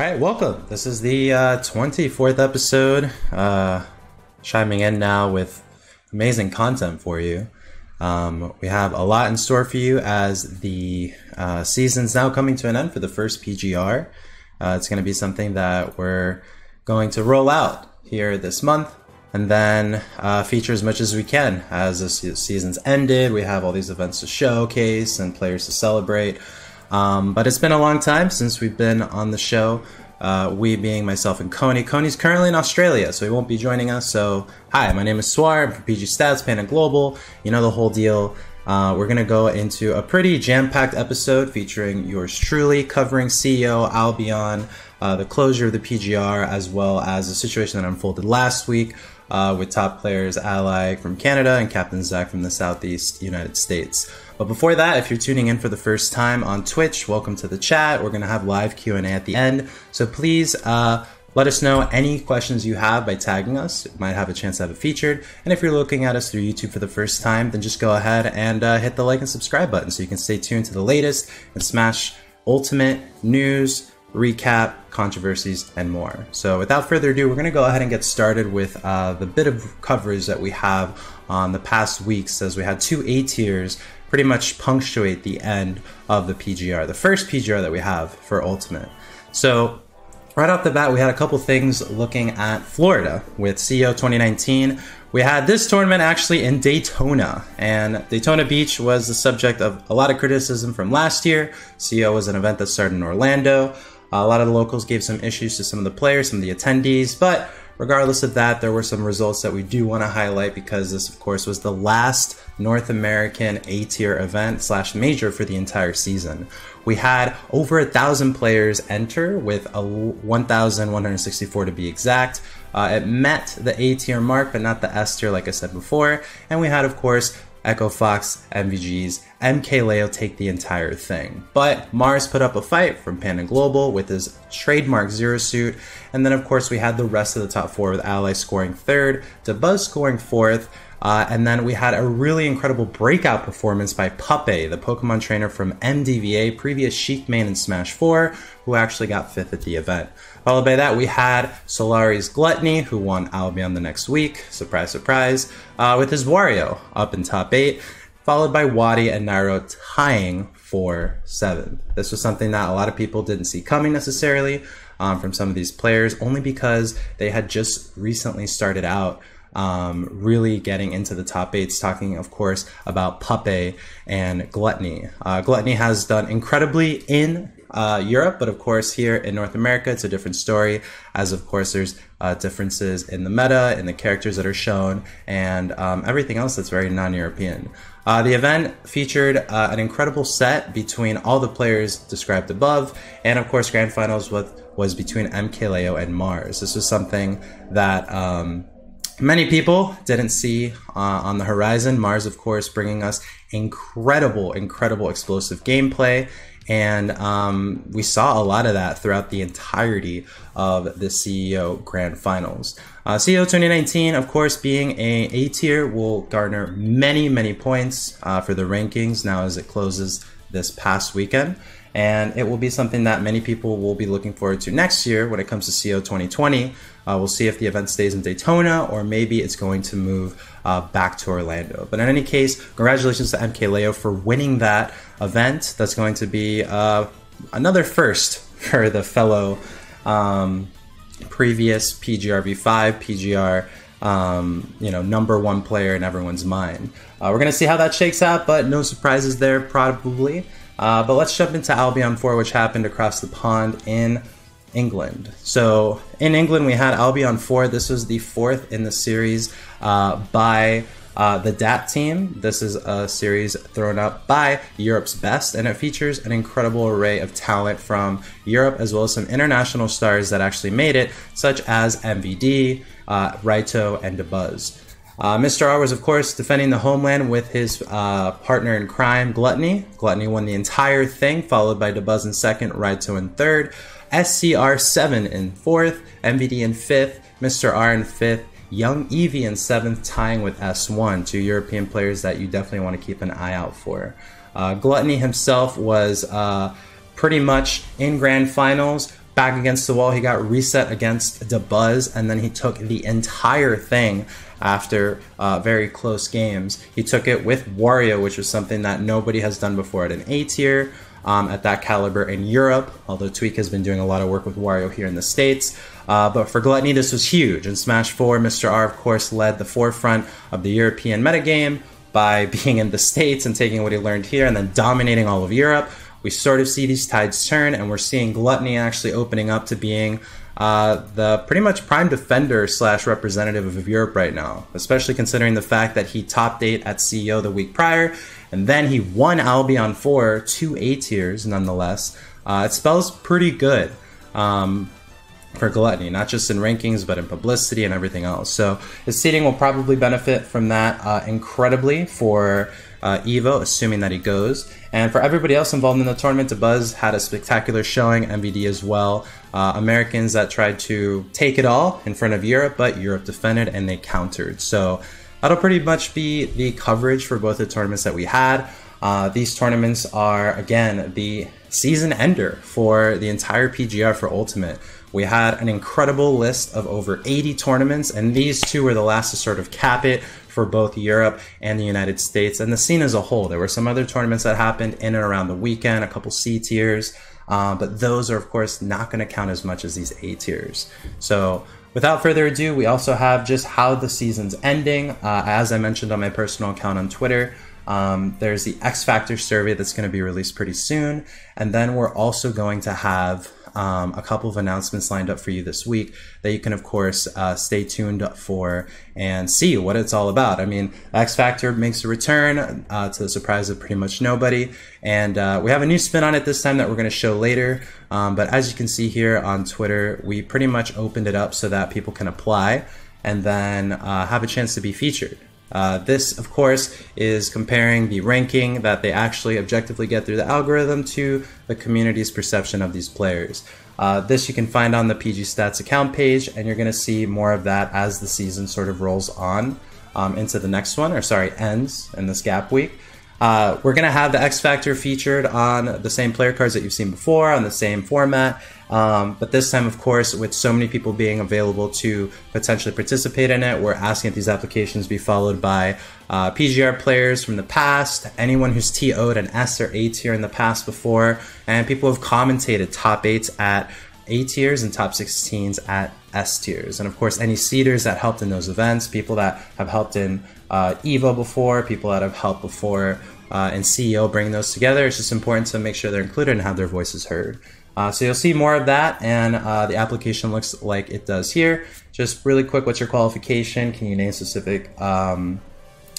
All right, welcome. This is the uh, 24th episode. Uh, chiming in now with amazing content for you. Um, we have a lot in store for you as the uh, season's now coming to an end for the first PGR. Uh, it's going to be something that we're going to roll out here this month and then uh, feature as much as we can as the season's ended. We have all these events to showcase and players to celebrate. Um, but it's been a long time since we've been on the show. Uh, we being myself and Coney. Coney's currently in Australia, so he won't be joining us. So, hi, my name is Suar. I'm from PG Stats, Panda Global. You know the whole deal. Uh, we're going to go into a pretty jam packed episode featuring yours truly, covering CEO Albion, uh, the closure of the PGR, as well as the situation that unfolded last week uh, with top players Ally from Canada and Captain Zack from the Southeast United States. But before that, if you're tuning in for the first time on Twitch, welcome to the chat. We're going to have live Q&A at the end. So please uh, let us know any questions you have by tagging us. It might have a chance to have it featured. And if you're looking at us through YouTube for the first time, then just go ahead and uh, hit the like and subscribe button so you can stay tuned to the latest and smash ultimate news, recap, controversies, and more. So, without further ado, we're going to go ahead and get started with uh, the bit of coverage that we have on the past weeks, as we had two A tiers pretty much punctuate the end of the PGR, the first PGR that we have for Ultimate. So, right off the bat, we had a couple things looking at Florida with CEO 2019. We had this tournament actually in Daytona, and Daytona Beach was the subject of a lot of criticism from last year. CEO was an event that started in Orlando. a lot of the locals gave some issues to some of the players, some of the attendees, but regardless of that, there were some results that we do want to highlight because this, of course, was the last North American A tier event slash major for the entire season. We had over a thousand players enter with a 1,164 to be exact. Uh, it met the A tier mark, but not the S tier, like I said before. And we had, of course, Echo Fox, MVGs, MKLeo take the entire thing. But Marss put up a fight from Panda Global with his trademark Zero Suit. And then, of course, we had the rest of the top four with Ally scoring third, Dabuz scoring fourth. Uh, and then we had a really incredible breakout performance by Puppeh, the Pokemon trainer from MDVA, previous Sheik main in Smash 4, who actually got fifth at the event. Followed by that, we had Solary's Gluttony, who won Albion the next week. Surprise, surprise. Uh, with his Wario up in top eight. Followed by Wadi and Nairo tying for seventh. This was something that a lot of people didn't see coming necessarily um, from some of these players, only because they had just recently started out um, really getting into the top eights, talking, of course, about Puppeh and Gluttony. Uh, Gluttony has done incredibly in uh, Europe, but of course, here in North America, it's a different story, as of course, there's uh, differences in the meta, in the characters that are shown, and um, everything else that's very non European. Uh, the event featured uh, an incredible set between all the players described above, and of course, grand finals with, was between MKLeo and Marss. This was something that um, many people didn't see uh, on the horizon. Marss, of course, bringing us incredible, incredible explosive gameplay. And um, we saw a lot of that throughout the entirety of the CEO Grand Finals. Uh, CEO 2019, of course, being a A tier, will garner many, many points uh, for the rankings now as it closes this past weekend and it will be something that many people will be looking forward to next year when it comes to CEO 2020. Uh, we'll see if the event stays in Daytona or maybe it's going to move uh, back to Orlando. But in any case, congratulations to MKLeo for winning that event. That's going to be uh, another first for the fellow um, previous PGRV5, PGR. Um, you know, number one player in everyone's mind. Uh, we're going to see how that shakes out, but no surprises there, probably. Uh, but let's jump into Albion 4, which happened across the pond in England. So in England, we had Albion 4. This was the fourth in the series uh, by uh, the DAT team. This is a series thrown up by Europe's best, and it features an incredible array of talent from Europe as well as some international stars that actually made it, such as MVD, uh, Raito, and Dabuz. Uh, Mr. R was, of course, defending the homeland with his uh, partner in crime, Gluttony. Gluttony won the entire thing, followed by Dabuz in second, Raito in third, SCR7 in fourth, MVD in fifth, Mr. R in fifth, Young Eevee in seventh, tying with S1, two European players that you definitely want to keep an eye out for. Uh, Gluttony himself was uh, pretty much in grand finals back against the wall. He got reset against Dabuz, and then he took the entire thing after uh, very close games. He took it with Wario, which was something that nobody has done before at an A tier. Um, at that caliber in Europe, although Tweek has been doing a lot of work with Wario here in the States. Uh, but for Gluttony, this was huge. In Smash 4, Mr. R, of course, led the forefront of the European metagame by being in the States and taking what he learned here and then dominating all of Europe. We sort of see these tides turn, and we're seeing Gluttony actually opening up to being uh, the pretty much prime defender slash representative of Europe right now, especially considering the fact that he topped eight at CEO the week prior, and then he won Albion 4, two A tiers nonetheless. Uh, it spells pretty good um, for Gluttony, not just in rankings, but in publicity and everything else. So his seeding will probably benefit from that uh, incredibly for uh, Evo, assuming that he goes. And for everybody else involved in the tournament, Buzz had a spectacular showing, MVD as well. Uh, Americans that tried to take it all in front of Europe, but Europe defended and they countered. So that'll pretty much be the coverage for both the tournaments that we had. Uh, these tournaments are, again, the season ender for the entire PGR for Ultimate. We had an incredible list of over 80 tournaments, and these two were the last to sort of cap it for both Europe and the United States and the scene as a whole. There were some other tournaments that happened in and around the weekend, a couple C tiers, uh, but those are, of course, not going to count as much as these A tiers. So, without further ado, we also have just how the season's ending. Uh, as I mentioned on my personal account on Twitter, um, there's the X Factor survey that's going to be released pretty soon. And then we're also going to have um, a couple of announcements lined up for you this week that you can, of course, uh, stay tuned for and see what it's all about. I mean, X Factor makes a return uh, to the surprise of pretty much nobody. And uh, we have a new spin on it this time that we're going to show later. Um, but as you can see here on Twitter, we pretty much opened it up so that people can apply and then uh, have a chance to be featured. Uh, this, of course, is comparing the ranking that they actually objectively get through the algorithm to the community's perception of these players. Uh, this you can find on the PG Stats account page, and you're going to see more of that as the season sort of rolls on um, into the next one, or sorry, ends in this gap week. Uh, we're going to have the X Factor featured on the same player cards that you've seen before, on the same format. Um, but this time, of course, with so many people being available to potentially participate in it, we're asking that these applications be followed by uh, PGR players from the past, anyone who's TO'd an S or A tier in the past before, and people who have commentated top eights at A tiers and top 16s at S tiers. And of course, any seeders that helped in those events, people that have helped in uh, Evo before, people that have helped before uh, in CEO bringing those together. It's just important to make sure they're included and have their voices heard. Uh, so you'll see more of that, and uh, the application looks like it does here. Just really quick, what's your qualification? Can you name specific um,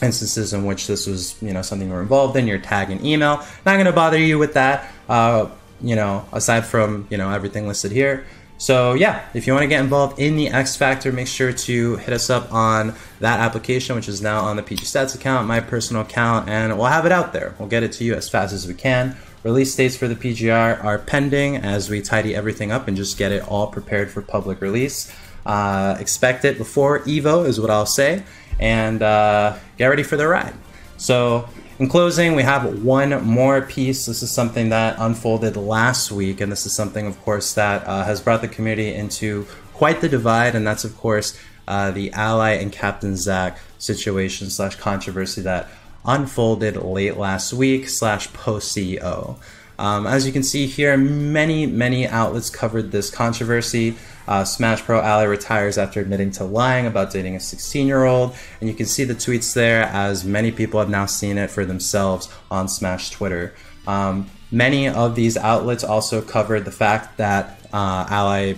instances in which this was, you know, something you were involved in? Your tag and email. Not going to bother you with that. Uh, you know, aside from you know everything listed here. So yeah, if you want to get involved in the X Factor, make sure to hit us up on that application, which is now on the PG Stats account, my personal account, and we'll have it out there. We'll get it to you as fast as we can. Release dates for the PGR are pending as we tidy everything up and just get it all prepared for public release. Uh, expect it before Evo, is what I'll say, and uh, get ready for the ride. So in closing, we have one more piece. This is something that unfolded last week, and this is something, of course, that uh, has brought the community into quite the divide, and that's, of course, uh, the Ally and Captain Zack situation slash controversy that unfolded late last week slash post CEO. Um, as you can see here, many, many outlets covered this controversy. Uh, Smash Pro Ally retires after admitting to lying about dating a 16 year old. And you can see the tweets there as many people have now seen it for themselves on Smash Twitter. Um, many of these outlets also covered the fact that uh, Ally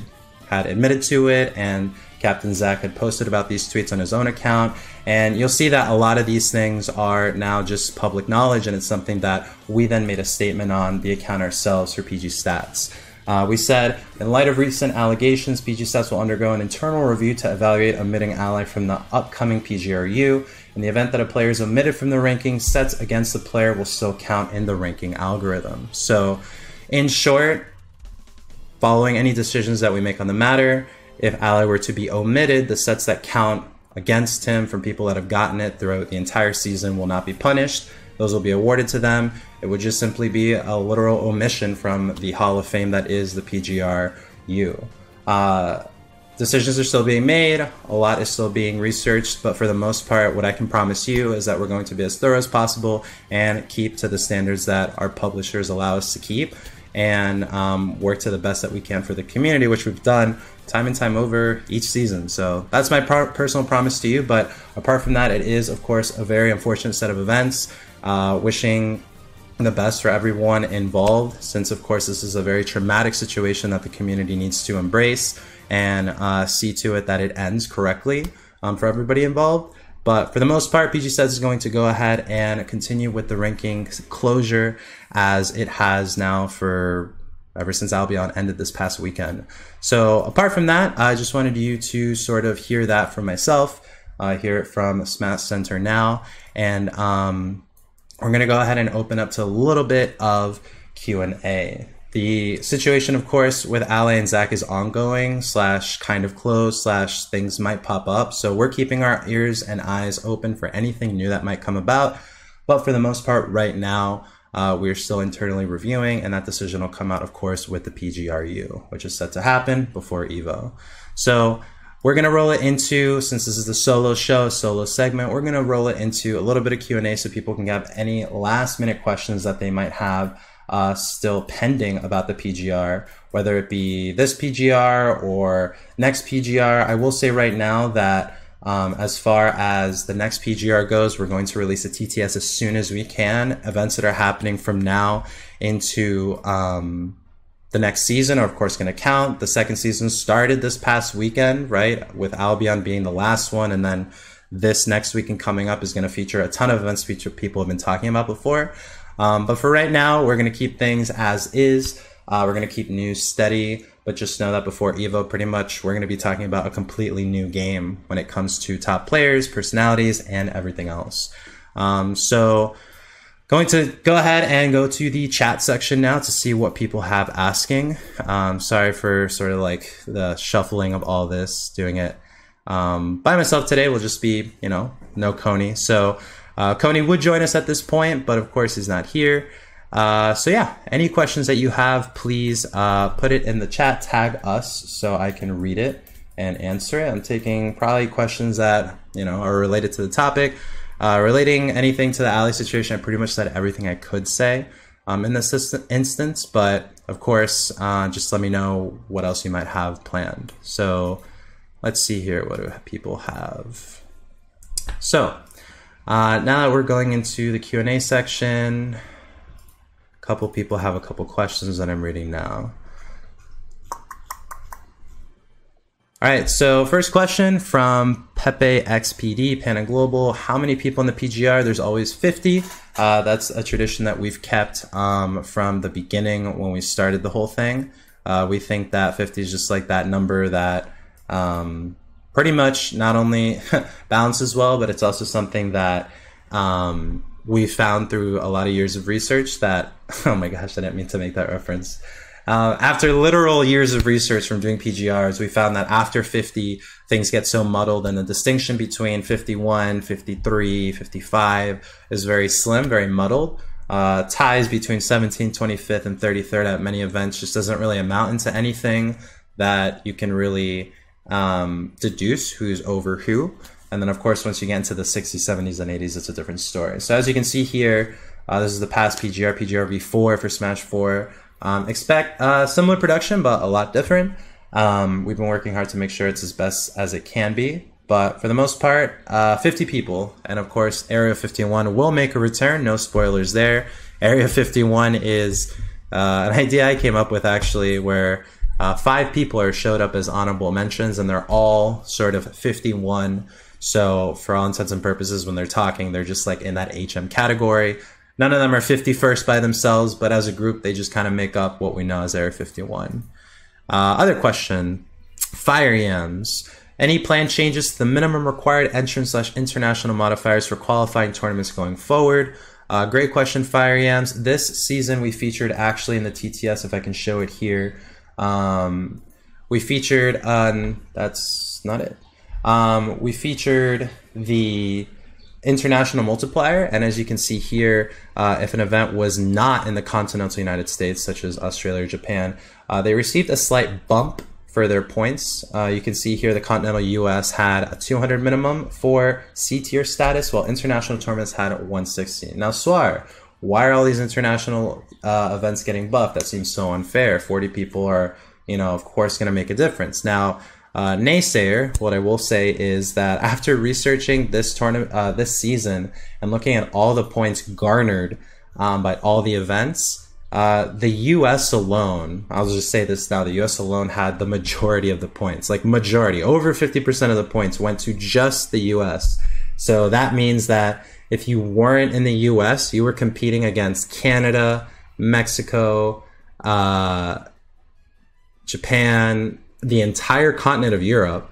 had admitted to it and Captain Zack had posted about these tweets on his own account. And you'll see that a lot of these things are now just public knowledge, and it's something that we then made a statement on the account ourselves for PG Stats. Uh, we said, in light of recent allegations, PG Stats will undergo an internal review to evaluate omitting Ally from the upcoming PGRU. In the event that a player is omitted from the ranking, sets against the player will still count in the ranking algorithm. So, in short, following any decisions that we make on the matter, if Ally were to be omitted, the sets that count against him from people that have gotten it throughout the entire season will not be punished. Those will be awarded to them. It would just simply be a literal omission from the Hall of Fame that is the PGRU. Uh, decisions are still being made, a lot is still being researched, but for the most part, what I can promise you is that we're going to be as thorough as possible and keep to the standards that our publishers allow us to keep and um, work to the best that we can for the community, which we've done time and time over each season. So that's my pro- personal promise to you. But apart from that, it is, of course, a very unfortunate set of events. Uh, wishing the best for everyone involved, since, of course, this is a very traumatic situation that the community needs to embrace and uh, see to it that it ends correctly um, for everybody involved. But for the most part, PG Stats is going to go ahead and continue with the ranking closure as it has now for ever since Albion ended this past weekend. So apart from that, I just wanted you to sort of hear that from myself, uh, hear it from Smash Center now, and um, we're going to go ahead and open up to a little bit of Q&A. The situation, of course, with Ally and Zack is ongoing, slash kind of closed, slash things might pop up. So we're keeping our ears and eyes open for anything new that might come about. But for the most part, right now, uh, we're still internally reviewing, and that decision will come out, of course, with the PGRU, which is set to happen before Evo. So we're gonna roll it into since this is the solo show, solo segment. We're gonna roll it into a little bit of Q and A so people can have any last minute questions that they might have uh, still pending about the PGR, whether it be this PGR or next PGR. I will say right now that um, as far as the next PGR goes, we're going to release a TTS as soon as we can. Events that are happening from now into um, the next season are, of course, going to count. The second season started this past weekend, right? With Albion being the last one. And then this next weekend coming up is going to feature a ton of events feature people have been talking about before. Um, but for right now, we're going to keep things as is. Uh, we're going to keep news steady, but just know that before Evo, pretty much, we're going to be talking about a completely new game when it comes to top players, personalities, and everything else. Um, so, going to go ahead and go to the chat section now to see what people have asking. Um, sorry for sort of like the shuffling of all this, doing it um, by myself today will just be, you know, no Coney. So, uh, Coney would join us at this point, but of course he's not here. Uh, so yeah, any questions that you have, please uh, put it in the chat, tag us so I can read it and answer it. I'm taking probably questions that you know are related to the topic. Uh, relating anything to the Ally situation, I pretty much said everything I could say um, in this instance, but of course, uh, just let me know what else you might have planned. So let's see here, what do people have? So uh, now that we're going into the Q&A section, couple people have a couple questions that I'm reading now. All right, so first question from Pepe XPD, Panda Global. How many people in the PGR? There's always 50. Uh, that's a tradition that we've kept um, from the beginning when we started the whole thing. Uh, we think that 50 is just like that number that um, pretty much not only balances well, but it's also something that um, we found through a lot of years of research that, oh my gosh, I didn't mean to make that reference. Uh, after literal years of research from doing PGRs, we found that after 50, things get so muddled and the distinction between 51, 53, 55 is very slim, very muddled. Uh, ties between 17, 25th, and 33rd at many events just doesn't really amount into anything that you can really um, deduce who's over who. And then, of course, once you get into the 60s, 70s, and 80s, it's a different story. So as you can see here, uh, this is the past PGR, PGR V4 for Smash 4. Um, expect uh, similar production, but a lot different. Um, we've been working hard to make sure it's as best as it can be. But for the most part, uh, 50 people. And of course, Area 51 will make a return. No spoilers there. Area 51 is uh, an idea I came up with actually where uh, five people are showed up as honorable mentions, and they're all sort of 51 so for all intents and purposes, when they're talking, they're just like in that HM category. None of them are 51st by themselves, but as a group, they just kind of make up what we know as Area 51. Uh, other question, Fire Yams. Any planned changes to the minimum required entrance slash international modifiers for qualifying tournaments going forward? Uh, great question, Fire Yams. This season we featured actually in the TTS, if I can show it here. Um, we featured on, that's not it. Um, we featured the international multiplier, and as you can see here, uh, if an event was not in the continental United States, such as Australia or Japan, Uh, they received a slight bump for their points. Uh, you can see here the continental US had a 200 minimum for C tier status, while international tournaments had 160. Now, Suar, why are all these international uh, events getting buffed? That seems so unfair. 40 people are, you know, of course, going to make a difference. Now, uh, naysayer, what I will say is that after researching this tournament, uh, this season, and looking at all the points garnered um, by all the events, uh, the U.S. alone, I'll just say this now: the U.S. alone had the majority of the points, like majority, over fifty percent of the points went to just the U.S. So that means that if you weren't in the U.S., you were competing against Canada, Mexico, uh, Japan, the entire continent of Europe,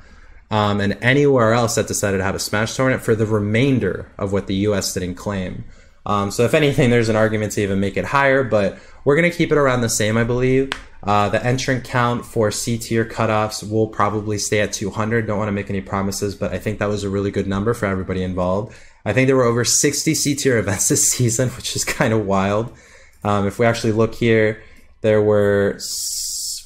um, and anywhere else that decided how to have a Smash tournament for the remainder of what the U.S. didn't claim. Um, so if anything, there's an argument to even make it higher, but we're going to keep it around the same, I believe. Uh, the entrant count for C tier cutoffs will probably stay at 200. Don't want to make any promises, but I think that was a really good number for everybody involved. I think there were over 60 C tier events this season, which is kind of wild. Um, if we actually look here, there were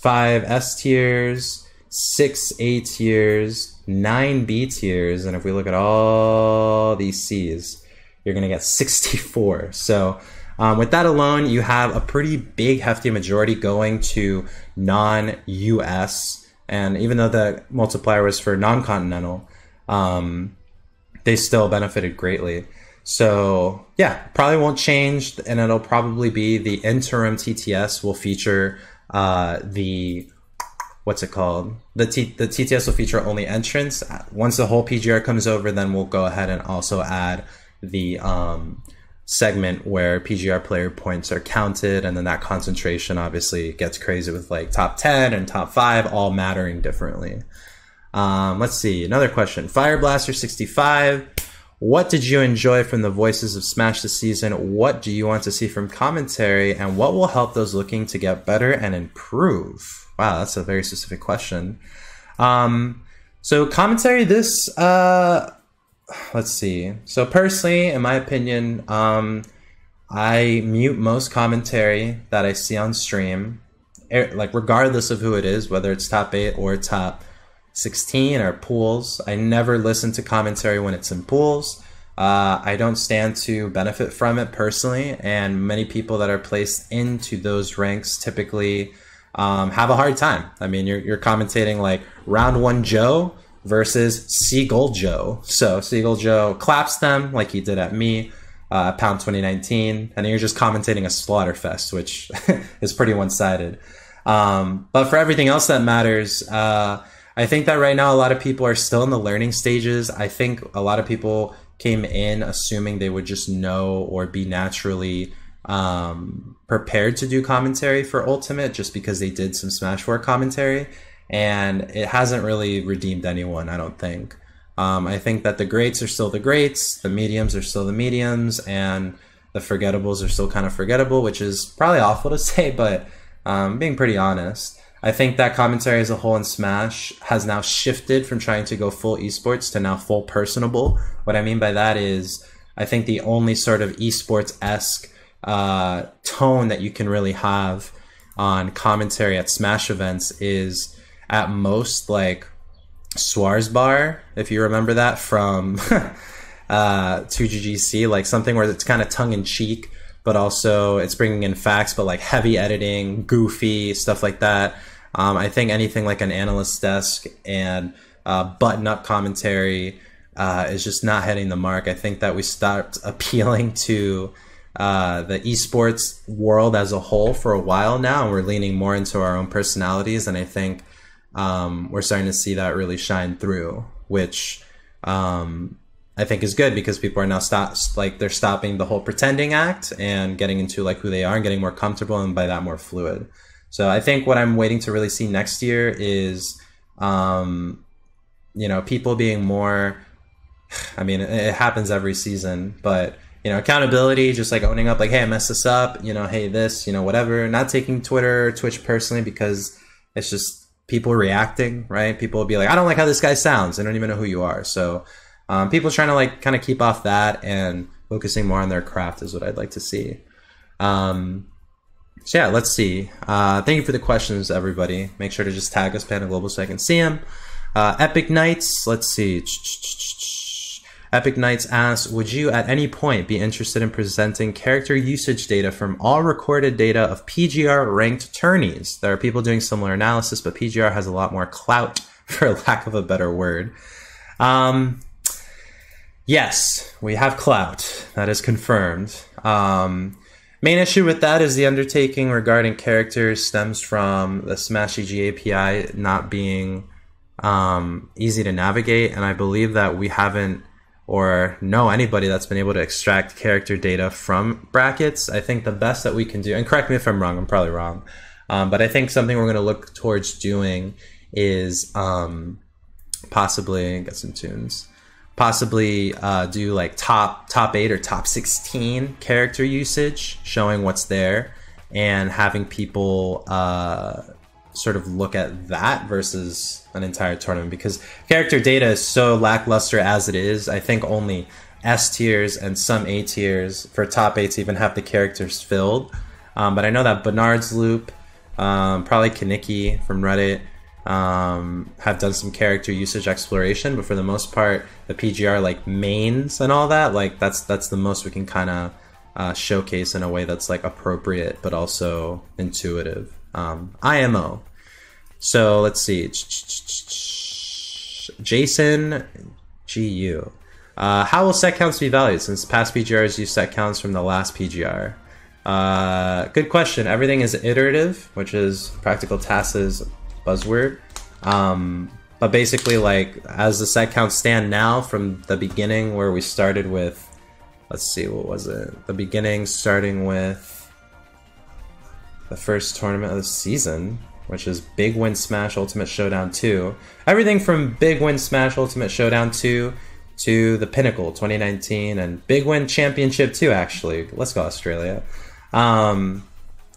five S tiers, six A tiers, nine B tiers, and if we look at all these C's, you're going to get 64. So um, with that alone, you have a pretty big, hefty majority going to non US. And even though the multiplier was for non continental, um, they still benefited greatly. So yeah, probably won't change, and it'll probably be the interim TTS will feature uh, the what's it called? The T- the TTS will feature only entrance. Once the whole PGR comes over, then we'll go ahead and also add the um, segment where PGR player points are counted, and then that concentration obviously gets crazy with like top 10 and top 5 all mattering differently. Um, let's see, another question. Fire Blaster 65. What did you enjoy from the voices of Smash this season? What do you want to see from commentary? And what will help those looking to get better and improve? Wow, that's a very specific question. Um, so commentary this uh, let's see. So personally, in my opinion, um, I mute most commentary that I see on stream, er, like regardless of who it is, whether it's top eight or top sixteen or pools. I never listen to commentary when it's in pools. Uh, I don't stand to benefit from it personally, and many people that are placed into those ranks typically um, have a hard time. I mean, you're, you're commentating like round one Joe versus Seagull Joe. So Seagull Joe claps them like he did at me, uh, Pound 2019, and you're just commentating a slaughterfest, which is pretty one sided. Um, but for everything else that matters, uh, I think that right now a lot of people are still in the learning stages. I think a lot of people came in assuming they would just know or be naturally um, prepared to do commentary for Ultimate just because they did some Smash 4 commentary and it hasn't really redeemed anyone. I don't think. Um, I think that the greats are still the greats, the mediums are still the mediums, and the forgettables are still kind of forgettable, which is probably awful to say, but um, being pretty honest. I think that commentary as a whole in Smash has now shifted from trying to go full esports to now full personable. What I mean by that is, I think the only sort of esports esque uh, tone that you can really have on commentary at Smash events is at most like Suar's Bar, if you remember that from uh, 2GGC, like something where it's kind of tongue in cheek, but also it's bringing in facts, but like heavy editing, goofy stuff like that. Um, I think anything like an analyst desk and uh, button up commentary uh, is just not hitting the mark. I think that we stopped appealing to uh, the esports world as a whole for a while now, and we're leaning more into our own personalities. And I think um, we're starting to see that really shine through, which um, I think is good because people are now stop like they're stopping the whole pretending act and getting into like who they are and getting more comfortable and by that more fluid. So I think what I'm waiting to really see next year is, um, you know, people being more. I mean, it happens every season, but you know, accountability, just like owning up, like, hey, I messed this up, you know, hey, this, you know, whatever. Not taking Twitter or Twitch personally because it's just people reacting, right? People will be like, I don't like how this guy sounds. I don't even know who you are. So um, people trying to like kind of keep off that and focusing more on their craft is what I'd like to see. Um, so yeah, let's see. Uh, thank you for the questions, everybody. Make sure to just tag us Panda Global so I can see them. Uh, Epic Knights, let's see. Epic Knights asks, would you at any point be interested in presenting character usage data from all recorded data of PGR ranked tourneys? There are people doing similar analysis, but PGR has a lot more clout, for lack of a better word. Um, yes, we have clout. That is confirmed. Um, main issue with that is the undertaking regarding characters stems from the smash.gg API not being um, easy to navigate, and I believe that we haven't or know anybody that's been able to extract character data from brackets. I think the best that we can do, and correct me if I'm wrong, I'm probably wrong, um, but I think something we're going to look towards doing is um, possibly get some tunes, possibly uh, do like top top eight or top sixteen character usage, showing what's there, and having people uh, sort of look at that versus an entire tournament because character data is so lackluster as it is. I think only S tiers and some A tiers for top eights even have the characters filled. Um, but I know that Bernard's Loop, um, probably Kaneki from Reddit, um, have done some character usage exploration. But for the most part, the PGR like mains and all that, like that's that's the most we can kind of uh, showcase in a way that's like appropriate but also intuitive um, IMO. So let's see. Jason GU. Uh, how will set counts be valued since past PGRs use set counts from the last PGR? Uh, good question. Everything is iterative, which is PracticalTAS's buzzword. Um, but basically, like as the set counts stand now from the beginning where we started with, let's see, what was it? The beginning starting with the first tournament of the season, which is Big Win Smash Ultimate Showdown 2. Everything from Big Win Smash Ultimate Showdown 2 to the Pinnacle 2019 and Big Win Championship 2, actually. Let's go, Australia. Um,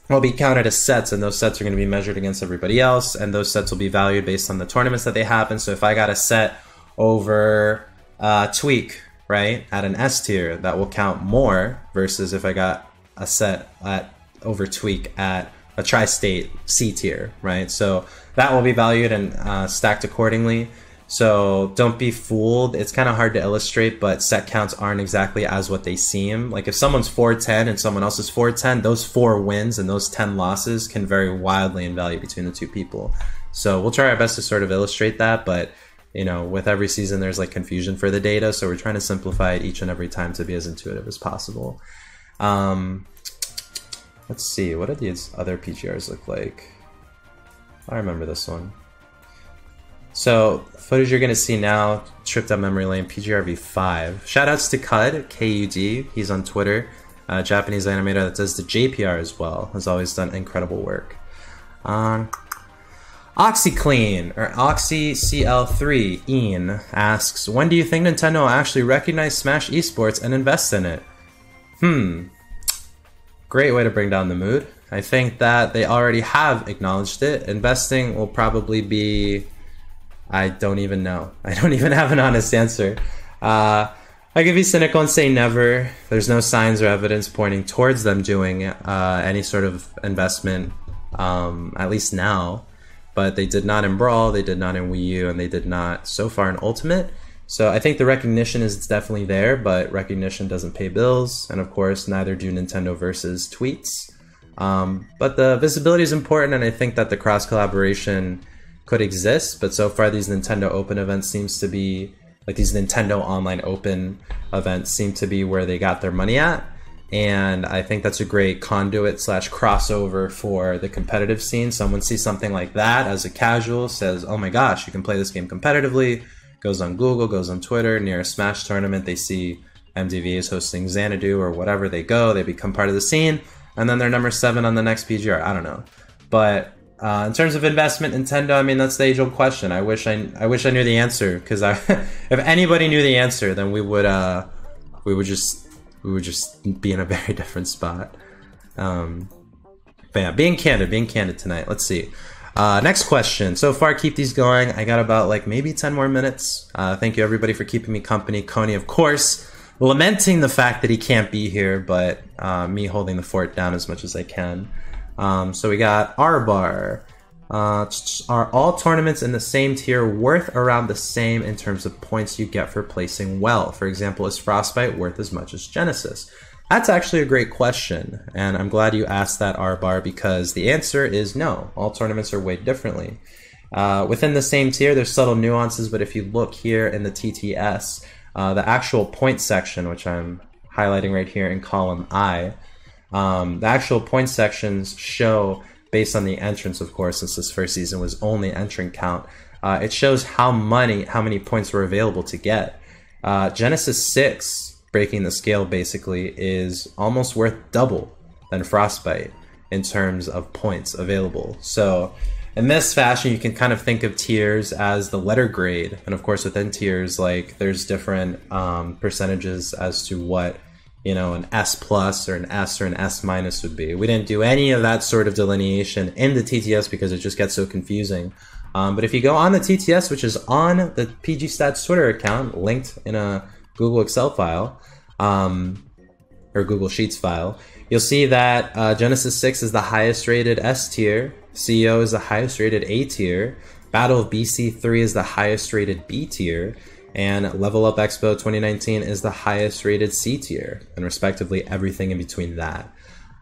will be counted as sets, and those sets are going to be measured against everybody else, and those sets will be valued based on the tournaments that they happen. So if I got a set over uh, Tweek, right, at an S tier, that will count more versus if I got a set at over Tweek at a tri-state C tier, right? So that will be valued and uh, stacked accordingly. So don't be fooled. It's kind of hard to illustrate, but set counts aren't exactly as what they seem. Like if someone's 410 and someone else is 410, those four wins and those 10 losses can vary wildly in value between the two people. So we'll try our best to sort of illustrate that, but you know, with every season there's like confusion for the data, so we're trying to simplify it each and every time to be as intuitive as possible. Um, Let's see, what do these other PGRs look like? I remember this one. So, footage you're going to see now, tripped up memory lane, PGRV5. Shoutouts to Kud, K-U-D, he's on Twitter. Japanese animator that does the JPR as well, has always done incredible work. Um, OxyClean, or OxyCL3, Ian, asks, When do you think Nintendo will actually recognize Smash Esports and invest in it? Hmm, Great way to bring down the mood. I think that they already have acknowledged it. Investing will probably be. I don't even know. I don't even have an honest answer. Uh, I could be cynical and say never. There's no signs or evidence pointing towards them doing uh, any sort of investment, um, at least now. But they did not in Brawl, they did not in Wii U, and they did not so far in Ultimate. So I think the recognition is definitely there, but recognition doesn't pay bills, and of course, neither do Nintendo versus tweets. Um, but the visibility is important, and I think that the cross collaboration could exist. But so far, these Nintendo Open events seems to be like these Nintendo Online Open events seem to be where they got their money at, and I think that's a great conduit slash crossover for the competitive scene. Someone sees something like that as a casual, says, "Oh my gosh, you can play this game competitively." goes on Google, goes on Twitter, near a Smash tournament, they see MDV is hosting Xanadu or whatever, they go, they become part of the scene, and then they're number seven on the next PGR. I don't know. But uh, in terms of investment, Nintendo, I mean, that's the age old question. I wish I, I wish I knew the answer because if anybody knew the answer, then we would, uh, we would just, we would just be in a very different spot. Um, but yeah, being candid, being candid tonight. Let's see. Uh, next question. So far, keep these going. I got about like maybe 10 more minutes. Uh, thank you everybody for keeping me company. Coney, of course, lamenting the fact that he can't be here, but uh, me holding the fort down as much as I can. Um, so we got R bar. Uh, are all tournaments in the same tier worth around the same in terms of points you get for placing well? For example, is Frostbite worth as much as Genesis? That's actually a great question, and I'm glad you asked that R bar because the answer is no. All tournaments are weighed differently. Uh, within the same tier, there's subtle nuances, but if you look here in the TTS, uh, the actual point section, which I'm highlighting right here in column I, um, the actual point sections show, based on the entrance, of course, since this first season was only entrant count, uh, it shows how many how many points were available to get. Uh, Genesis six, breaking the scale basically, is almost worth double than Frostbite in terms of points available. So in this fashion, you can kind of think of tiers as the letter grade, and of course, within tiers, like there's different um, percentages as to what you know an S plus or an S or an S minus would be. We didn't do any of that sort of delineation in the TTS because it just gets so confusing. Um, but if you go on the TTS, which is on the PG Stats Twitter account, linked in a Google Excel file um, or Google Sheets file, you'll see that uh, Genesis 6 is the highest rated S tier, CEO is the highest rated A tier. Battle of BC3 is the highest rated B tier. And Level Up Expo 2019 is the highest rated C tier, and respectively everything in between that.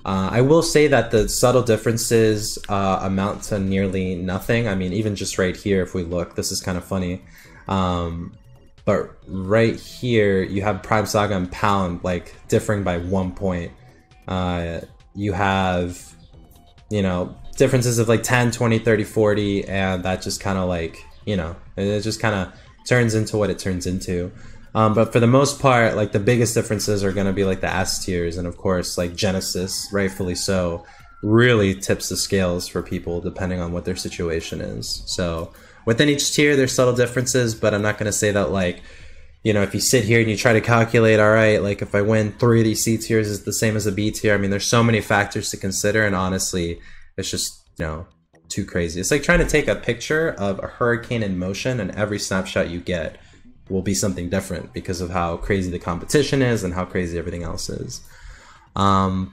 Uh, I will say that the subtle differences uh, amount to nearly nothing. I mean, even just right here, if we look, this is kind of funny. Um, but right here, you have Prime Saga and Pound like differing by one point. Uh, you have, you know, differences of like 10, 20, 30, 40, and that just kind of like, you know, it just kind of turns into what it turns into. Um, but for the most part, like the biggest differences are going to be like the S tiers, and of course, like Genesis, rightfully so, really tips the scales for people depending on what their situation is. So within each tier, there's subtle differences, but I'm not going to say that like, you know, if you sit here and you try to calculate, all right, like if I win three of these C tiers is the same as a B tier. I mean, there's so many factors to consider, and honestly, it's just you know too crazy. It's like trying to take a picture of a hurricane in motion, and every snapshot you get will be something different because of how crazy the competition is and how crazy everything else is. Um,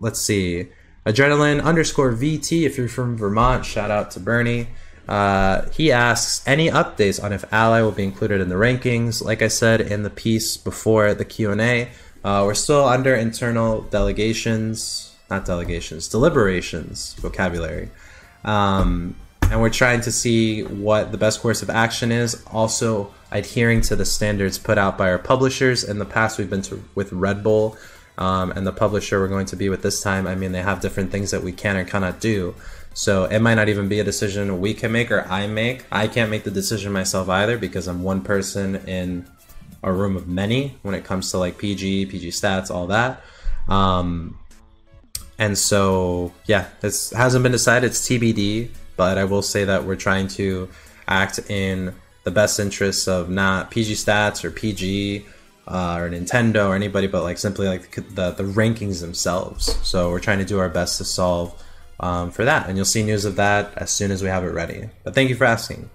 let's see. Adrenaline underscore VT, if you're from Vermont, shout out to Bernie. Uh, he asks any updates on if Ally will be included in the rankings. Like I said in the piece before the Q and A, uh, we're still under internal delegations not delegations, deliberations vocabulary. Um, and we're trying to see what the best course of action is. Also, adhering to the standards put out by our publishers. In the past, we've been to, with Red Bull, um, and the publisher we're going to be with this time. I mean, they have different things that we can or cannot do. So it might not even be a decision we can make or I make. I can't make the decision myself either because I'm one person in a room of many when it comes to like PG, PG stats, all that. Um, and so, yeah, this hasn't been decided. It's TBD, but I will say that we're trying to act in the best interests of not PG Stats or PG uh, or Nintendo or anybody, but like simply like the, the rankings themselves. So we're trying to do our best to solve um, for that, and you'll see news of that as soon as we have it ready. But thank you for asking.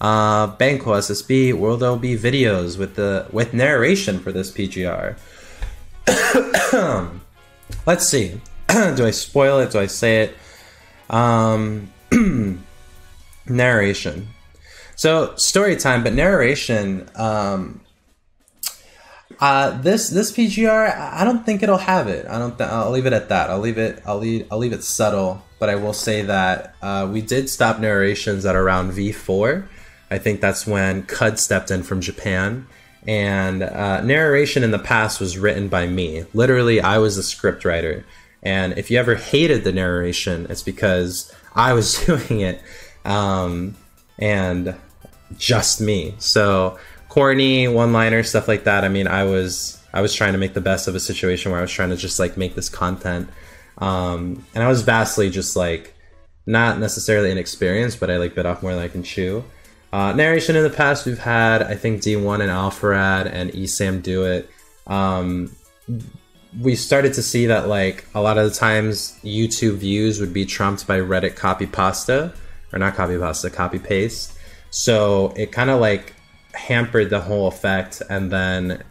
Uh, Banco SSB, will there be videos with the with narration for this PGR? Let's see. do I spoil it? Do I say it? Um, narration. So story time, but narration. Um, uh, this this PGR, I don't think it'll have it. I don't. Th- I'll leave it at that. I'll leave it. I'll leave. I'll leave it subtle. But I will say that uh, we did stop narrations at around V four. I think that's when Kud stepped in from Japan. And uh, narration in the past was written by me. Literally, I was the script writer. And if you ever hated the narration, it's because I was doing it um, and just me. So corny one-liner stuff like that. I mean, I was I was trying to make the best of a situation where I was trying to just like make this content, um, and I was vastly just like not necessarily inexperienced, but I like bit off more than I can chew. Uh, narration in the past, we've had I think D1 and Alpharad and Esam do it. Um, we started to see that like a lot of the times YouTube views would be trumped by Reddit copy pasta or not copy pasta, copy paste. So it kind of like hampered the whole effect. And then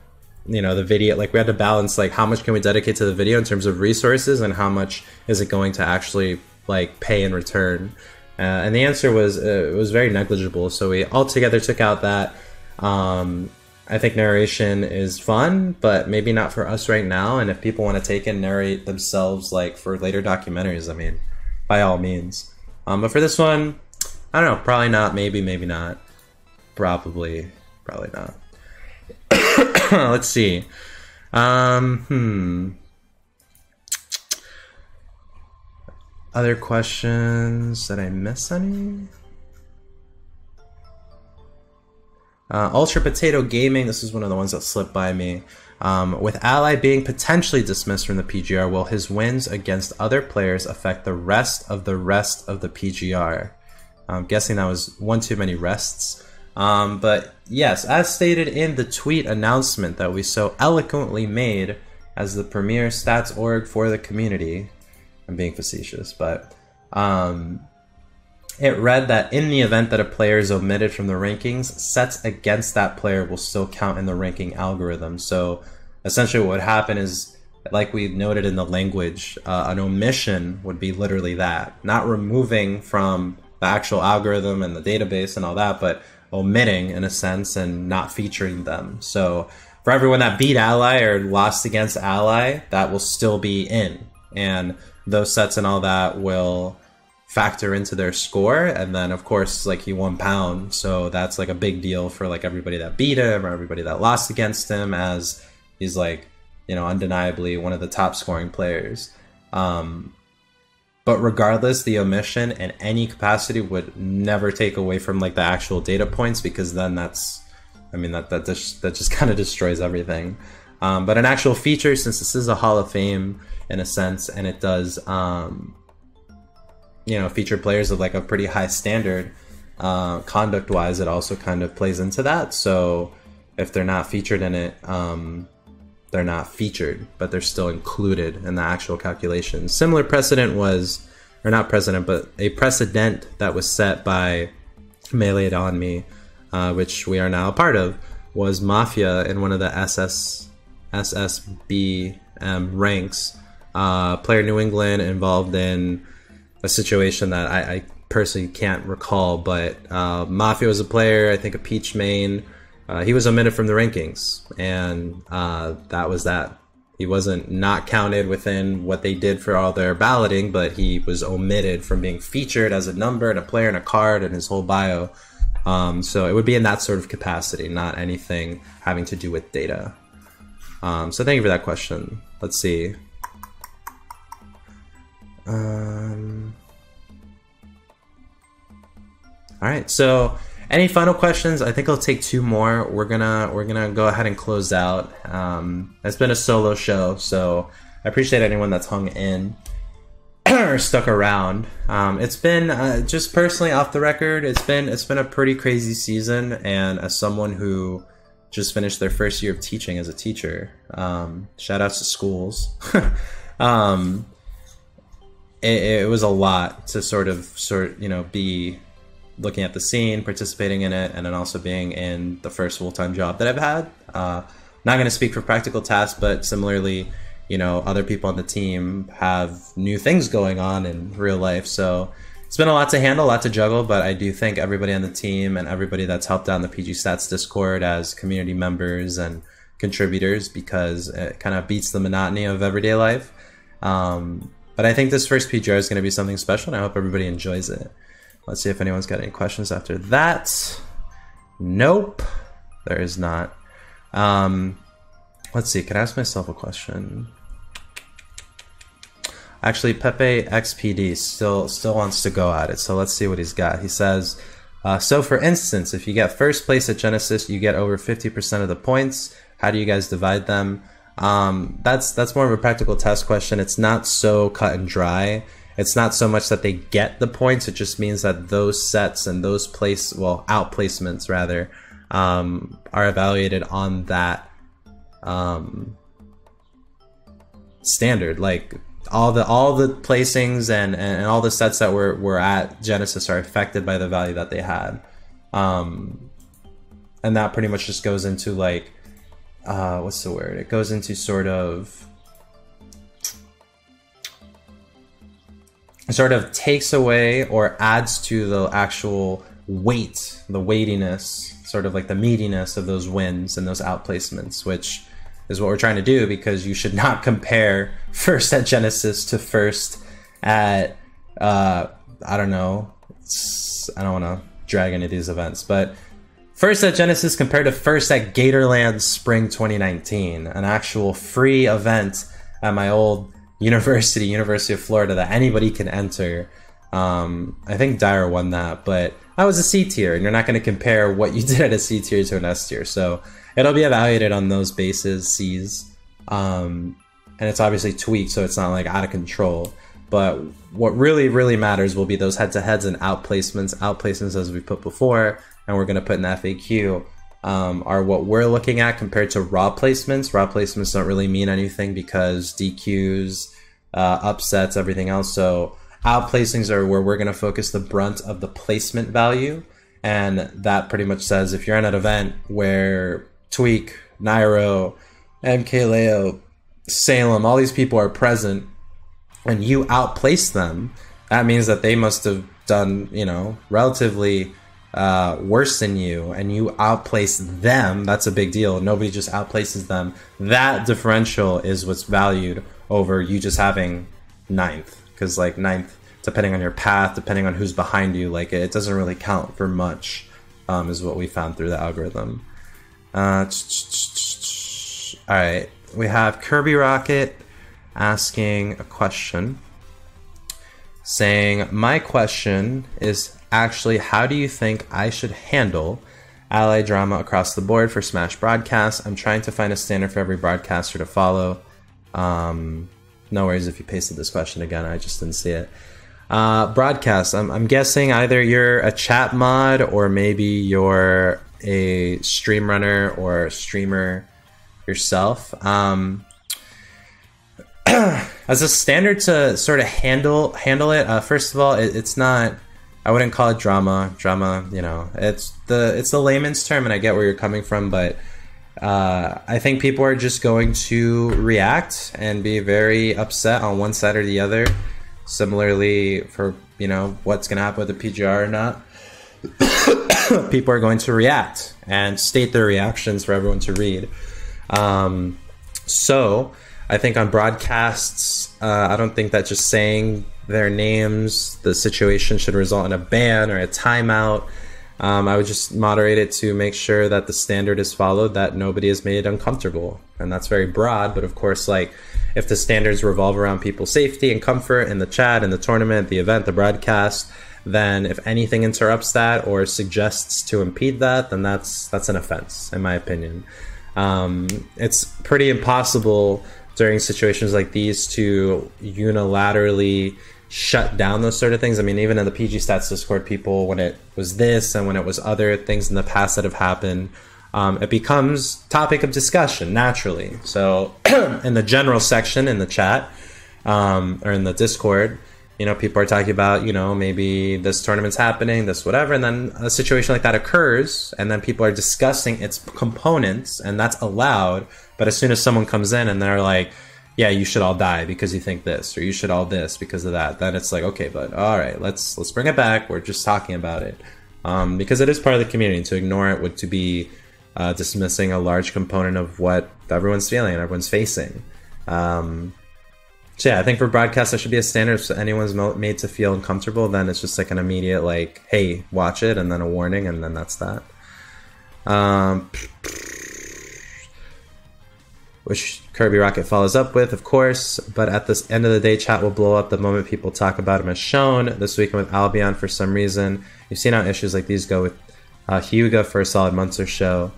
you know the video like we had to balance like how much can we dedicate to the video in terms of resources and how much is it going to actually like pay in return uh, and the answer was uh, it was very negligible so we altogether took out that um, i think narration is fun but maybe not for us right now and if people want to take and narrate themselves like for later documentaries i mean by all means um, but for this one i don't know probably not maybe maybe not probably probably not Let's see. Um, hmm. Other questions? Did I miss any? Uh, Ultra Potato Gaming, this is one of the ones that slipped by me. Um, with Ally being potentially dismissed from the PGR, will his wins against other players affect the rest of the rest of the PGR? I'm guessing that was one too many rests. Um, but yes, as stated in the tweet announcement that we so eloquently made as the premier stats org for the community, I'm being facetious, but um, it read that in the event that a player is omitted from the rankings, sets against that player will still count in the ranking algorithm. So essentially, what would happen is, like we noted in the language, uh, an omission would be literally that, not removing from the actual algorithm and the database and all that, but omitting in a sense and not featuring them. So for everyone that beat Ally or lost against Ally, that will still be in. And those sets and all that will factor into their score. And then of course like he won pound. So that's like a big deal for like everybody that beat him or everybody that lost against him as he's like, you know, undeniably one of the top scoring players. Um, but regardless the omission in any capacity would never take away from like the actual data points because then that's i mean that that just that just kind of destroys everything um, but an actual feature since this is a hall of fame in a sense and it does um, you know feature players of like a pretty high standard uh, conduct wise it also kind of plays into that so if they're not featured in it um, they're not featured, but they're still included in the actual calculation. Similar precedent was, or not precedent, but a precedent that was set by Melee on Me, uh, which we are now a part of, was Mafia in one of the SS SSBM ranks. Uh, player New England involved in a situation that I, I personally can't recall, but uh, Mafia was a player, I think a Peach main uh, he was omitted from the rankings, and uh, that was that. He wasn't not counted within what they did for all their balloting, but he was omitted from being featured as a number and a player and a card and his whole bio. Um, so it would be in that sort of capacity, not anything having to do with data. Um, so thank you for that question. Let's see. Um, all right, so any final questions? I think I'll take two more. We're gonna we're gonna go ahead and close out. Um, it's been a solo show, so I appreciate anyone that's hung in or stuck around. Um, it's been uh, just personally off the record. It's been it's been a pretty crazy season, and as someone who just finished their first year of teaching as a teacher, um, shout outs to schools. um, it, it was a lot to sort of sort you know be looking at the scene, participating in it, and then also being in the first full time job that I've had. Uh, not going to speak for PracticalTAS, but similarly, you know, other people on the team have new things going on in real life. So it's been a lot to handle, a lot to juggle, but I do thank everybody on the team and everybody that's helped out in the PG Stats Discord as community members and contributors because it kind of beats the monotony of everyday life. Um, but I think this first PGR is going to be something special, and I hope everybody enjoys it. Let's see if anyone's got any questions after that. Nope, there is not. Um, let's see. Can I ask myself a question? Actually, Pepe XPD still still wants to go at it. So let's see what he's got. He says, uh, "So for instance, if you get first place at Genesis, you get over fifty percent of the points. How do you guys divide them?" Um, that's that's more of a PracticalTAS question. It's not so cut and dry. It's not so much that they get the points. It just means that those sets and those place well outplacements rather um, are evaluated on that um, standard. Like all the all the placings and, and all the sets that were, were at genesis are affected by the value that they had. Um, and that pretty much just goes into like uh, what's the word? It goes into sort of sort of takes away or adds to the actual weight, the weightiness, sort of like the meatiness of those wins and those outplacements, which is what we're trying to do because you should not compare first at Genesis to first at uh, I don't know. I don't want to drag any of these events, but first at Genesis compared to first at Gatorland Spring 2019, an actual free event at my old university, University of Florida, that anybody can enter. Um, I think Dyer won that, but I was a C tier, and you're not going to compare what you did at a C tier to an S tier. So it'll be evaluated on those bases, C's. Um, and it's obviously tweaked, so it's not like out of control. But what really, really matters will be those head to heads and outplacements. Outplacements, as we put before, and we're going to put in the FAQ, um, are what we're looking at compared to raw placements. Raw placements don't really mean anything because DQs, uh, upsets, everything else. So outplacings are where we're going to focus the brunt of the placement value. And that pretty much says if you're in an event where Tweek, Nairo, MKLeo, Salem, all these people are present, and you outplace them, that means that they must have done, you know, relatively uh, worse than you, and you outplace them. That's a big deal. Nobody just outplaces them. That differential is what's valued over you just having ninth, because like ninth, depending on your path, depending on who's behind you, like it doesn't really count for much. Um, is what we found through the algorithm. Uh, all right, we have Kirby Rocket asking a question saying, My question is actually, how do you think I should handle ally drama across the board for Smash broadcasts? I'm trying to find a standard for every broadcaster to follow. Um, no worries if you pasted this question again, I just didn't see it. Uh, broadcast, I'm, I'm guessing either you're a chat mod or maybe you're a stream runner or streamer yourself. Um, as a standard to sort of handle handle it, uh, first of all, it, it's not. I wouldn't call it drama. Drama, you know, it's the it's the layman's term, and I get where you're coming from, but uh, I think people are just going to react and be very upset on one side or the other. Similarly, for you know what's going to happen with the PGR or not, people are going to react and state their reactions for everyone to read. Um, so I think on broadcasts, uh, I don't think that just saying their names, the situation should result in a ban or a timeout. Um, I would just moderate it to make sure that the standard is followed, that nobody is made uncomfortable. And that's very broad, but of course, like if the standards revolve around people's safety and comfort in the chat, in the tournament, the event, the broadcast, then if anything interrupts that or suggests to impede that, then that's that's an offense, in my opinion. Um, it's pretty impossible during situations like these to unilaterally shut down those sort of things. I mean, even in the PG Stats Discord, people, when it was this and when it was other things in the past that have happened, um, it becomes topic of discussion naturally. So, in the general section in the chat um, or in the Discord, you know, people are talking about, you know, maybe this tournament's happening, this whatever, and then a situation like that occurs, and then people are discussing its components, and that's allowed. But as soon as someone comes in and they're like, yeah, you should all die because you think this, or you should all this because of that, then it's like, okay, but all right, let's let's bring it back. We're just talking about it um, because it is part of the community. To ignore it would to be uh, dismissing a large component of what everyone's feeling and everyone's facing. Um, so yeah, I think for broadcast there should be a standard. If anyone's made to feel uncomfortable, then it's just like an immediate like, "Hey, watch it," and then a warning, and then that's that. Um, which Kirby Rocket follows up with, of course. But at the end of the day, chat will blow up the moment people talk about him as shown. This weekend with Albion, for some reason, you've seen how issues like these go with uh, Hyuga for a solid months or so.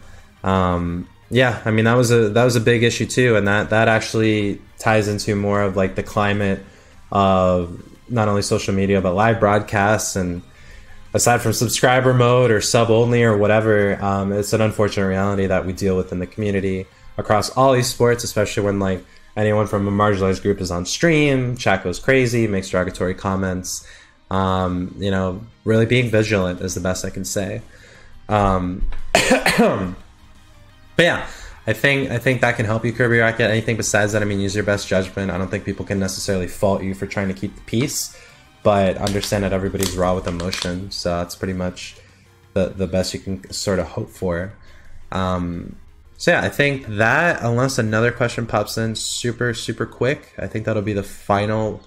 Um, yeah, I mean that was a that was a big issue too, and that that actually ties into more of like the climate of not only social media but live broadcasts and aside from subscriber mode or sub only or whatever, um, it's an unfortunate reality that we deal with in the community across all esports, especially when like anyone from a marginalized group is on stream, chat goes crazy, makes derogatory comments. Um, you know, really being vigilant is the best I can say. Um, but yeah, I think I think that can help you curb your racket. Anything besides that, I mean, use your best judgment. I don't think people can necessarily fault you for trying to keep the peace, but understand that everybody's raw with emotion. So that's pretty much the the best you can sort of hope for. Um, so yeah, I think that unless another question pops in super super quick, I think that'll be the final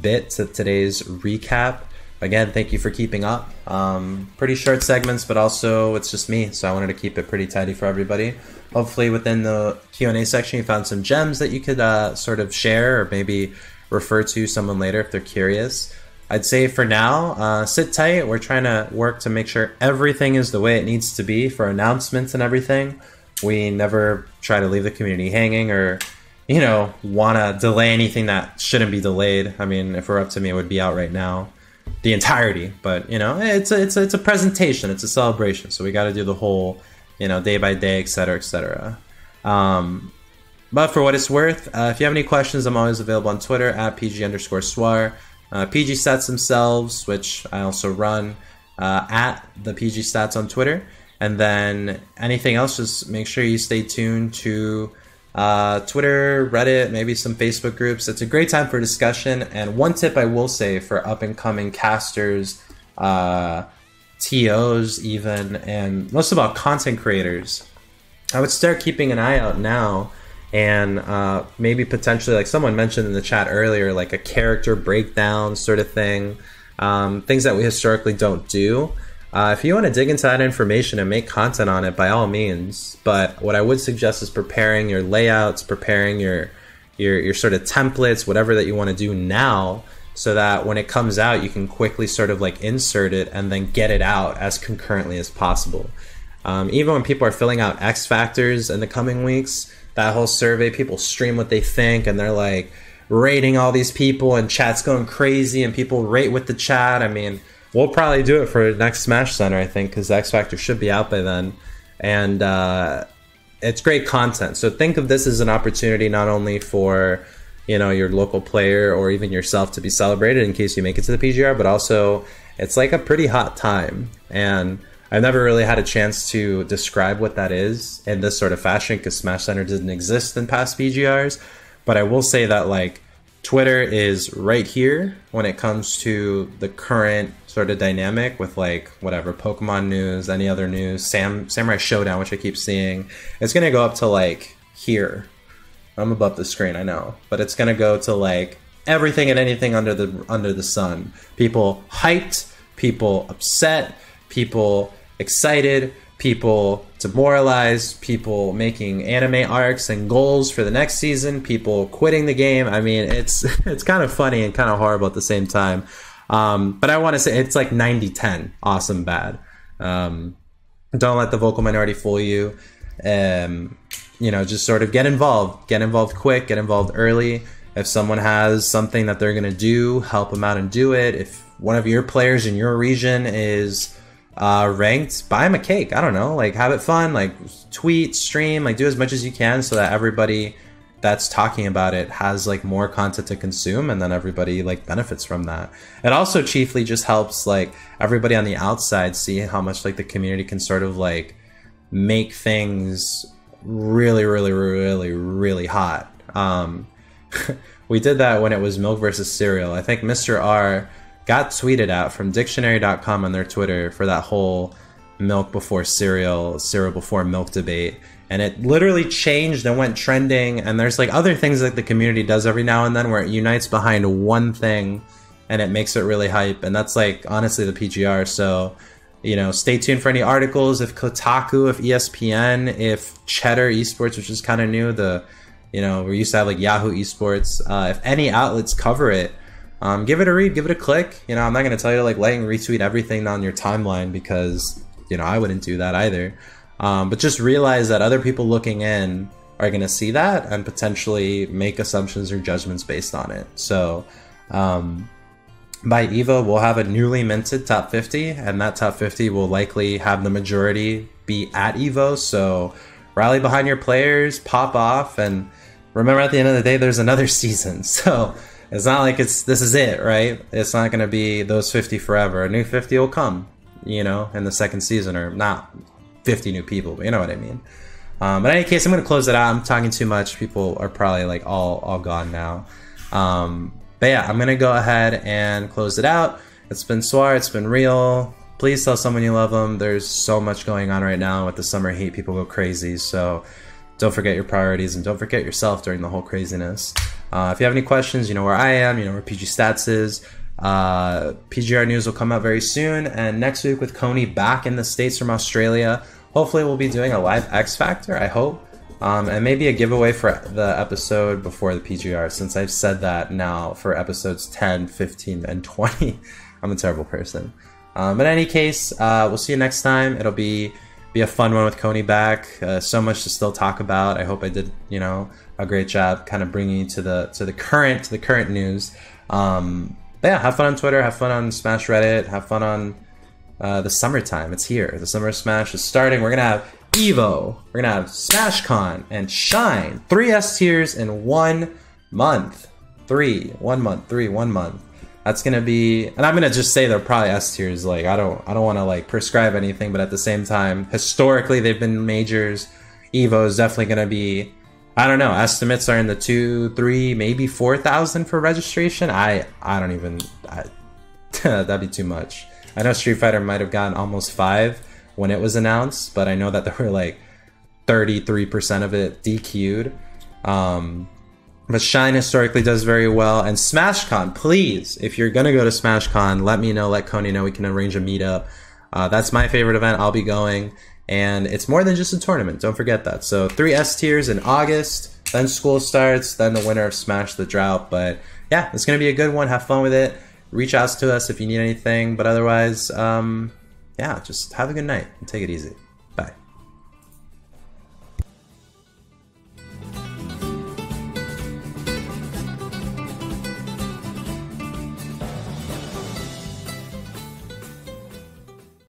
bit to today's recap. Again, thank you for keeping up. Um, pretty short segments, but also it's just me, so I wanted to keep it pretty tidy for everybody. Hopefully, within the Q and A section, you found some gems that you could uh, sort of share or maybe refer to someone later if they're curious. I'd say for now, uh, sit tight. We're trying to work to make sure everything is the way it needs to be for announcements and everything. We never try to leave the community hanging or, you know, want to delay anything that shouldn't be delayed. I mean, if we're up to me, it would be out right now, the entirety. But you know, it's a, it's a, it's a presentation. It's a celebration. So we got to do the whole, you know, day by day, etc., etc. Um, but for what it's worth, uh, if you have any questions, I'm always available on Twitter at pg underscore suar. Uh, PG Stats themselves, which I also run uh, at the PG Stats on Twitter. And then anything else, just make sure you stay tuned to uh, Twitter, Reddit, maybe some Facebook groups. It's a great time for discussion. And one tip I will say for up and coming casters, uh, TOs, even, and most of all, content creators, I would start keeping an eye out now and uh, maybe potentially like someone mentioned in the chat earlier like a character breakdown sort of thing um, things that we historically don't do uh, if you want to dig into that information and make content on it by all means but what i would suggest is preparing your layouts preparing your your, your sort of templates whatever that you want to do now so that when it comes out you can quickly sort of like insert it and then get it out as concurrently as possible um, even when people are filling out x factors in the coming weeks that whole survey. People stream what they think, and they're like rating all these people, and chat's going crazy, and people rate with the chat. I mean, we'll probably do it for next Smash Center, I think, because X Factor should be out by then, and uh, it's great content. So think of this as an opportunity not only for you know your local player or even yourself to be celebrated in case you make it to the PGR, but also it's like a pretty hot time and I've never really had a chance to describe what that is in this sort of fashion because Smash Center didn't exist in past PGRs. But I will say that like Twitter is right here when it comes to the current sort of dynamic with like whatever Pokemon news, any other news, Sam Samurai Showdown, which I keep seeing. It's gonna go up to like here. I'm above the screen, I know, but it's gonna go to like everything and anything under the under the sun. People hyped, people upset, people excited, people demoralized, people making anime arcs and goals for the next season, people quitting the game. I mean, it's it's kind of funny and kind of horrible at the same time. Um, but I want to say it's like 90-10, awesome bad. Um, don't let the vocal minority fool you. Um, you know, just sort of get involved, get involved quick, get involved early. If someone has something that they're going to do, help them out and do it. If one of your players in your region is uh, ranked, buy them a cake. I don't know, like have it fun, like tweet, stream, like do as much as you can so that everybody that's talking about it has like more content to consume and then everybody like benefits from that. It also chiefly just helps like everybody on the outside see how much like the community can sort of like make things really, really, really, really hot. Um, we did that when it was milk versus cereal. I think Mr. R got tweeted out from dictionary.com on their Twitter for that whole milk before cereal, cereal before milk debate. And it literally changed and went trending. And there's like other things that the community does every now and then where it unites behind one thing and it makes it really hype. And that's like honestly the PGR. So, you know, stay tuned for any articles. If Kotaku, if ESPN, if Cheddar Esports, which is kind of new, the, you know, we used to have like Yahoo Esports, uh, if any outlets cover it, um, give it a read, give it a click. You know, I'm not going to tell you to like like and retweet everything on your timeline because you know I wouldn't do that either. Um, but just realize that other people looking in are going to see that and potentially make assumptions or judgments based on it. So um, by Evo, we'll have a newly minted top 50, and that top 50 will likely have the majority be at Evo. So rally behind your players, pop off, and remember at the end of the day, there's another season. So it's not like it's this is it, right? It's not going to be those 50 forever. A new 50 will come, you know, in the second season, or not 50 new people, but you know what I mean. Um, but in any case, I'm gonna close it out. I'm talking too much. People are probably like all all gone now. Um, but yeah, I'm gonna go ahead and close it out. It's been Suar. It's been real. Please tell someone you love them. There's so much going on right now with the summer heat. People go crazy. So don't forget your priorities and don't forget yourself during the whole craziness. Uh, if you have any questions, you know where I am. You know where PG Stats is. Uh, PGR news will come out very soon. And next week with Coney back in the states from Australia. Hopefully, we'll be doing a live X Factor. I hope. Um, and maybe a giveaway for the episode before the PGR, since I've said that now for episodes 10, 15, and 20. I'm a terrible person. Um, but in any case, uh, we'll see you next time. It'll be be a fun one with Coney back. Uh, so much to still talk about. I hope I did, you know, a great job, kind of bringing you to the to the current to the current news. Um, but yeah, have fun on Twitter, have fun on Smash Reddit, have fun on uh, the summertime. It's here. The summer Smash is starting. We're gonna have Evo. We're gonna have SmashCon and Shine. Three S tiers in one month. Three, one month, three, one month. That's gonna be, and I'm gonna just say they're probably S tiers. Like I don't, I don't want to like prescribe anything, but at the same time, historically they've been majors. Evo is definitely gonna be. I don't know. Estimates are in the two, three, maybe four thousand for registration. I, I don't even. I, that'd be too much. I know Street Fighter might have gotten almost five when it was announced, but I know that there were like 33% of it DQ'd. Um, but Shine historically does very well. And SmashCon, please, if you're to go to SmashCon, let me know, let Coney know. We can arrange a meetup. Uh, that's my favorite event. I'll be going. And it's more than just a tournament. Don't forget that. So, three S tiers in August. Then school starts. Then the winner of Smash the Drought. But yeah, it's going to be a good one. Have fun with it. Reach out to us if you need anything. But otherwise, um, yeah, just have a good night and take it easy.